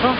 Huh?